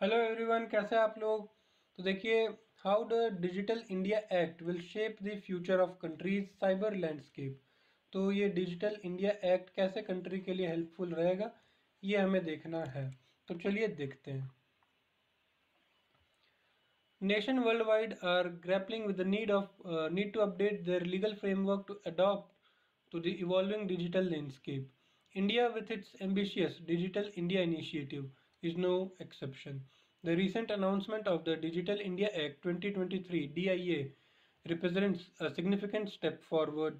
Hello everyone कैसे हैं आप लोग? तो देखिए how the digital India act will shape the future of country's cyber landscape तो ये डिजिटल इंडिया एक्ट कैसे कंट्री के लिए हेल्पफुल रहेगा ये हमें देखना है। तो चलिए देखते हैं। Nation world wide are grappling with the need of need to update their legal framework to adopt to the evolving digital landscape. India, with its ambitious Digital India initiative, is no exception. The recent announcement of the Digital India Act 2023 DIA represents a significant step forward,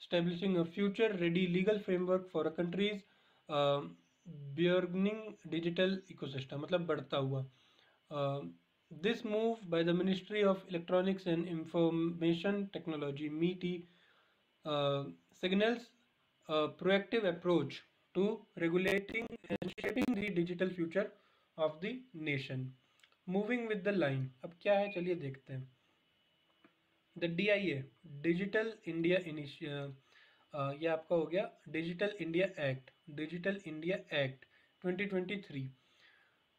establishing a future ready legal framework for a country's uh, burgeoning digital ecosystem. मतलब बढ़ता हुआ uh, This move by the Ministry of Electronics and Information Technology, MITI, uh, signals a proactive approach to regulating and shaping the digital future of the nation. Moving with the line, अब क्या है चलिए देखते हैं the D I A digital India initiative आपका हो गया digital India act digital India act 2023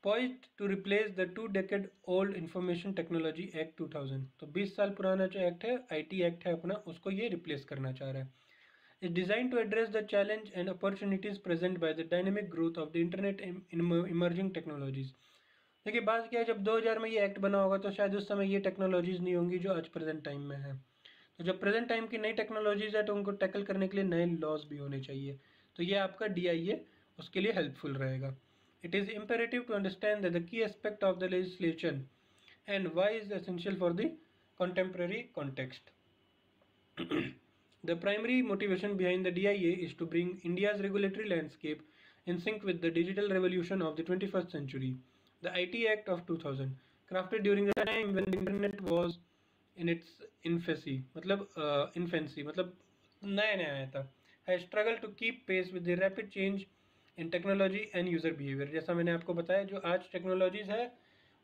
poised to replace the two decade old information technology act 2000 तो 20 साल पुराना जो एक्ट है आईटी एक्ट है अपना उसको ये रिप्लेस करना चाह रहा है is designed to address the challenge and opportunities present by the dynamic growth of the internet in emerging technologies. देखिए, बात क्या है, जब 2000 में ये एक्ट बना होगा तो शायद उस समय ये टेक्नोलॉजीज़ नहीं होंगी जो आज प्रेजेंट टाइम में है। तो जब प्रेजेंट टाइम की नई टेक्नोलॉजीज़ है तो उनको टैकल करने के लिए नए लॉज भी होने चाहिए। तो ये आपका डी आई ए उसके लिए हेल्पफुल रहेगा। It is imperative to understand the key aspect of the legislation and why is essential for the contemporary context the primary motivation behind the DIA is to bring India's regulatory landscape in sync with the digital revolution of the 21st century. The IT Act of 2000, crafted during the time when the internet was in its infancy, मतलब uh, infancy, मतलब नया नया आया था, has struggled to keep pace with the rapid change in technology and user behaviour जैसा मैंने आपको बताया जो आज टेक्नोलॉजीज़ है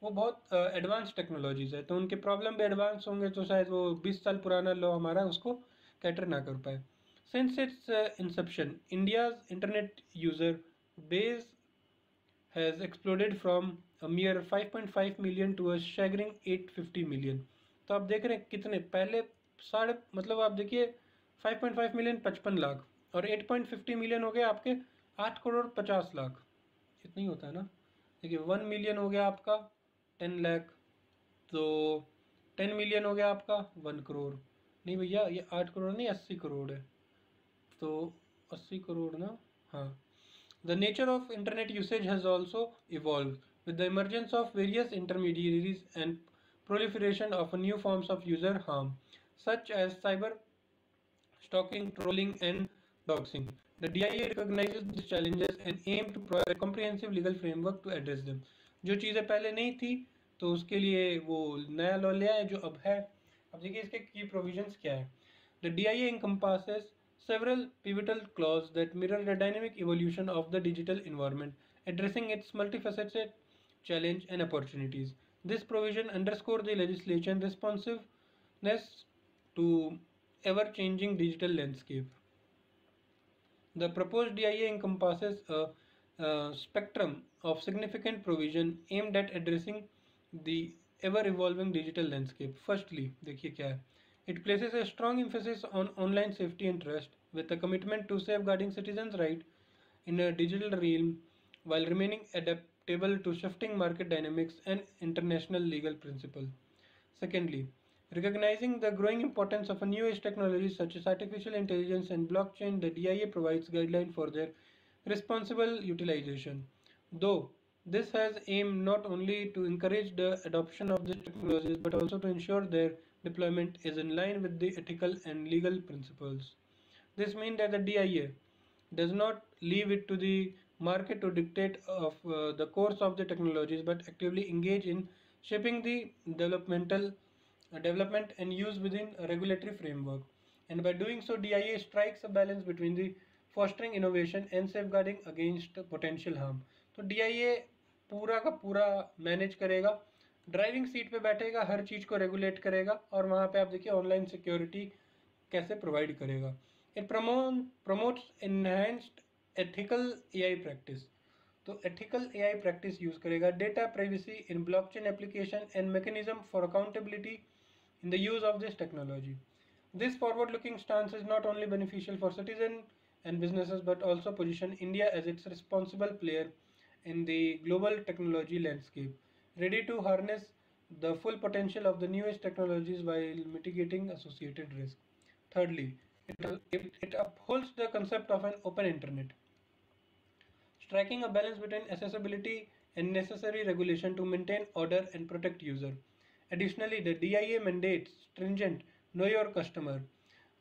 वो बहुत uh, टेक्नोलॉजीज़ है तो उनके प्रॉब्लम भी एडवांस होंगे तो शायद वो 20 साल पुराना लॉ हमारा उसको कैटर ना कर पाए। Since its inception India's internet user base has exploded from a mere 5.5 million to a staggering 850 million तो आप देख रहे हैं कितने, पहले साढ़े मतलब आप देखिए 5.5 मिलियन पचपन लाख और 8.50 मिलियन हो गए आपके आठ करोड़ पचास लाख। इतना ही होता है ना? देखिए वन मिलियन हो गया आपका टेन लाख तो टेन मिलियन हो गया आपका वन करोड़ नहीं भैया, ये आठ करोड़ नहीं, अस्सी करोड़ है। तो अस्सी करोड़ ना हाँ। The nature of internet usage has also evolved with the emergence of various intermediaries and proliferation of new forms of user harm such as cyber stalking trolling and doxxing the D I A recognise challenges and aim to provide comprehensive legal framework to address them जो चीज़ें पहले नहीं थी तो उसके लिए वो नया लॉ लिया है जो अब है अब देखिए इसके की प्रोविजंस क्या है the D I encompasses several pivotal clauses that mirror the dynamic evolution of the digital environment, addressing its multifaceted challenge and opportunities. This provision underscores the legislation responsiveness to ever-changing digital landscape. The proposed DIA encompasses a, a spectrum of significant provision aimed at addressing the ever-evolving digital landscape. Firstly, देखिए क्या है It places a strong emphasis on online safety and trust with a commitment to safeguarding citizens' right in a digital realm while remaining adaptable to shifting market dynamics and international legal principles. Secondly, Recognizing the growing importance of new age technologies such as artificial intelligence and blockchain, the DIA provides guidelines for their responsible utilization. Though this has aimed not only to encourage the adoption of these technologies but also to ensure their deployment is in line with the ethical and legal principles. This means that the DIA does not leave it to the market to dictate of uh, the course of the technologies but actively engage in shaping the developmental development and use within a regulatory framework. And by doing so, DIA strikes a balance between the fostering innovation and safeguarding against potential harm. तो DIA पूरा का पूरा manage करेगा driving seat पे बैठेगा, हर चीज़ को regulate करेगा और वहाँ पे आप देखिए ऑनलाइन सिक्योरिटी कैसे प्रोवाइड करेगा। It promotes enhanced ethical AI practice तो एथिकल एआई प्रैक्टिस यूज़ करेगा। Data privacy in blockchain application and mechanism for accountability in the use of this technology. This forward-looking stance is not only beneficial for citizens and businesses, but also position India as its responsible player. In the global technology landscape, ready to harness the full potential of the newest technologies while mitigating associated risk. Thirdly, it, it, upholds the concept of an open internet, striking a balance between accessibility and necessary regulation to maintain order and protect user. Additionally, the DIA mandates stringent know your customer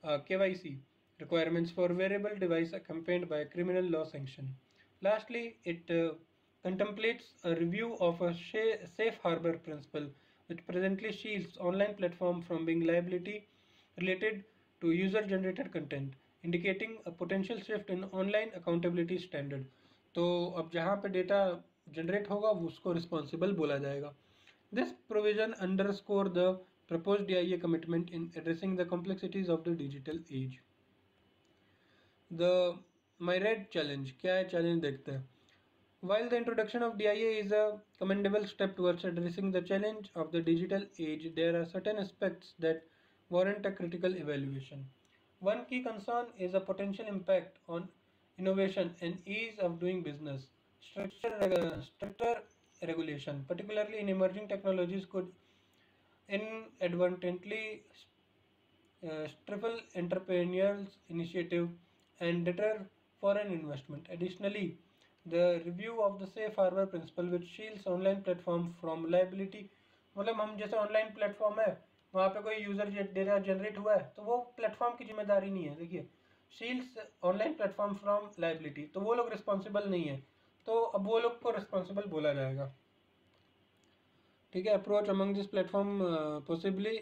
uh, KYC requirements for wearable device accompanied by criminal law sanction. Lastly, it uh, contemplates a review of a safe harbor principle which presently shields online platform from being liability related to user generated content indicating a potential shift in online accountability standard तो अब जहाँ पे data generate होगा वो उसको responsible बोला जाएगा this provision underscore the proposed DIA commitment in addressing the complexities of the digital age. The MyRed challenge क्या है challenge देखते हैं While the introduction of DIA is a commendable step towards addressing the challenge of the digital age, there are certain aspects that warrant a critical evaluation. One key concern is the potential impact on innovation and ease of doing business. Stricter, stricter regulation, particularly in emerging technologies, could inadvertently uh, stifle entrepreneurial initiative and deter foreign investment. Additionally, the review of the safe harbor principle which shields online platform from liability. मतलब हम जैसे online platform है वहाँ पे कोई user data generate हुआ है तो वो प्लेटफॉर्म की ज़िम्मेदारी नहीं है। देखिए shields online platform from liability तो वो लोग रिस्पॉन्सिबल नहीं है। तो अब वो लोग को रिस्पॉन्सिबल बोला जाएगा। ठीक है approach among this platform possibly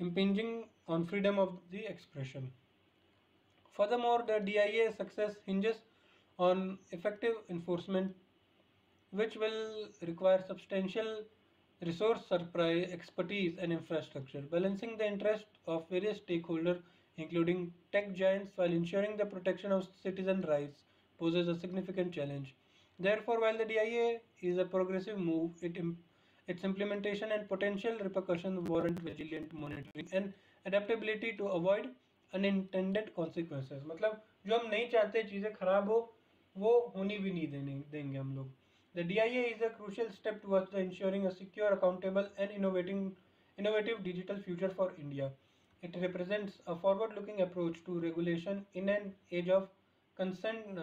impinging on freedom of the expression. Furthermore, the DIA success hinges on effective enforcement, which will require substantial resource supply, expertise, and infrastructure, balancing the interest of various stakeholders, including tech giants, while ensuring the protection of citizen rights poses a significant challenge. Therefore, while the DIA is a progressive move, it its implementation and potential repercussions warrant vigilant monitoring and adaptability to avoid unintended consequences. मतलब जो हम नहीं चाहते चीज़ें खराब हो वो होनी भी नहीं देने, देंगे हम लोग। The D I A is a crucial step toward the ensuring a secure accountable and innovating innovative digital future for India it represents a forward looking approach to regulation in an age of consent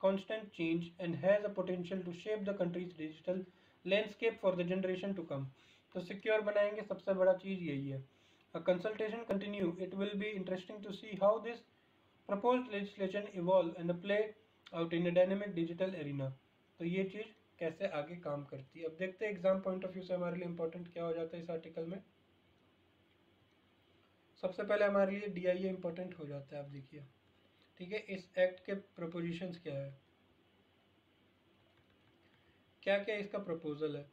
constant change and has a potential to shape the country's digital landscape for the generation to come तो secure बनाएँगे सबसे बड़ा चीज़ यही है। Consultation continue it will be interesting to see how this propose legislation evolve and play out in dynamic digital arena तो ये चीज़ कैसे आगे काम करती है? अब देखते हैं एग्ज़ाम पॉइंट ऑफ़ व्यू से हमारे लिए इंपॉर्टेंट क्या हो जाता है इस आर्टिकल में। सबसे पहले हमारे लिए डी आई ए इम्पोर्टेंट हो जाता है, आप देखिए। ठीक है, इस एक्ट के प्रपोजिशंस क्या है? क्या क्या इसका प्रपोजल है?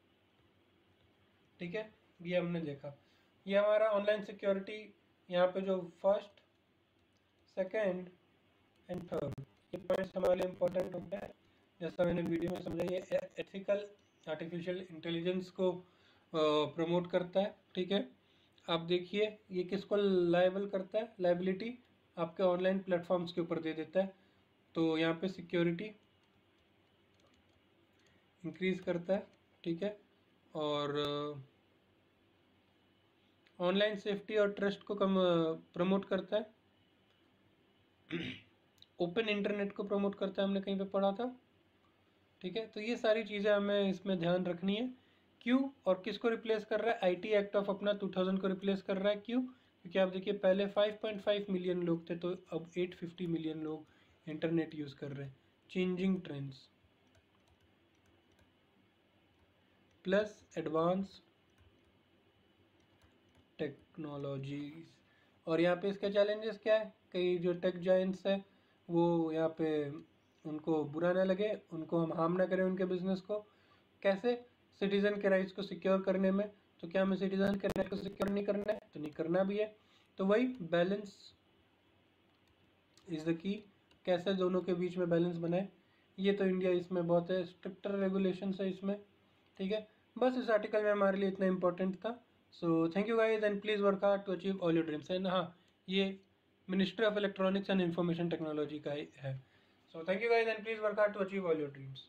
ठीक है, ये हमने देखा। ये हमारा ऑनलाइन सिक्योरिटी यहाँ पे जो फ़र्स्ट सेकंड एंड थर्ड ये पॉइंट्स हमारे लिए इम्पोर्टेंट होते हैं। जैसा मैंने वीडियो में समझा ये एथिकल आर्टिफिशियल इंटेलिजेंस को प्रमोट करता है, ठीक है? आप देखिए, ये किसको लाइबल करता है? लाइबिलिटी आपके ऑनलाइन प्लेटफॉर्म्स के ऊपर दे देता है। तो यहाँ पे सिक्योरिटी इंक्रीज करता है, ठीक है? और ऑनलाइन सेफ्टी और ट्रस्ट को कम प्रमोट करता है। ओपन इंटरनेट को प्रमोट करता है हमने कहीं पे पढ़ा था। ठीक है? तो ये सारी चीज़ें हमें इसमें ध्यान रखनी है। क्यों? और किसको रिप्लेस कर रहा है? आईटी एक्ट ऑफ़ अपना 2000 को रिप्लेस कर रहा है। क्यों? क्योंकि आप देखिए, पहले 5.5 मिलियन लोग थे तो अब 850 मिलियन लोग इंटरनेट यूज़ कर रहे हैं। Changing trends plus advance technologies और यहाँ पे इसके चैलेंजेस क्या है? कई जो टेक जॉइंट्स है वो यहाँ पे उनको बुरा ना लगे, उनको हम हार्म ना करें उनके बिज़नेस को। कैसे? सिटीज़न के राइट्स को सिक्योर करने में। तो क्या हमें सिटीज़न के राइट को सिक्योर नहीं करना है? तो नहीं करना भी है। तो वही बैलेंस इज़ द की कैसे दोनों के बीच में बैलेंस बनाए ये तो इंडिया इसमें बहुत है। स्ट्रिक्टर रेगुलेशन है इसमें। ठीक है? बस इस आर्टिकल में हमारे लिए इतना इंपॉर्टेंट था। So thank you guys and please work hard to achieve all your dreams and हाँ ये ministry of electronics and information technology का है। So thank you guys and please work hard to achieve all your dreams